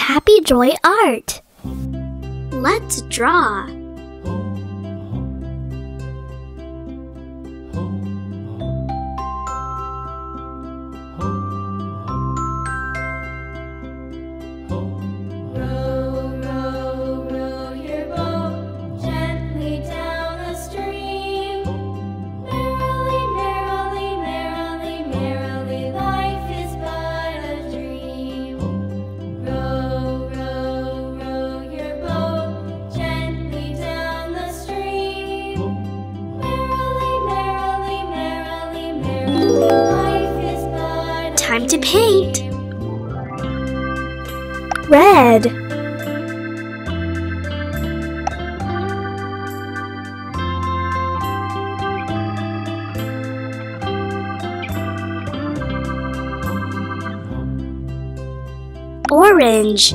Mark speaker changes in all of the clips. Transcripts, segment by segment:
Speaker 1: Happy Joy Art. Let's draw.
Speaker 2: Oh.
Speaker 1: time to paint. Red. Orange.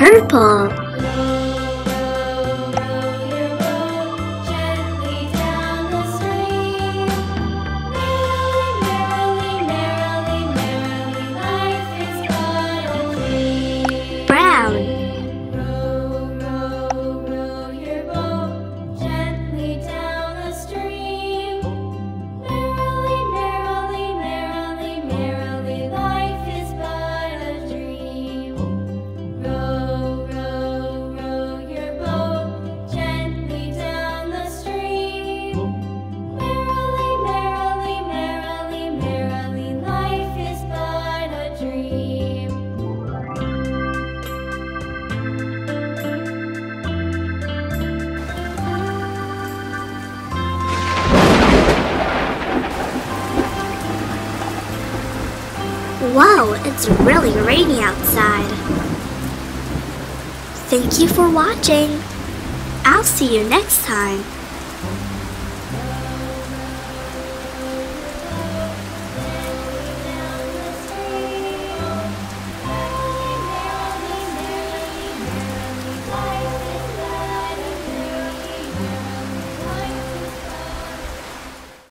Speaker 1: purple. Whoa, it's really rainy outside. Thank you for watching. I'll see you next time.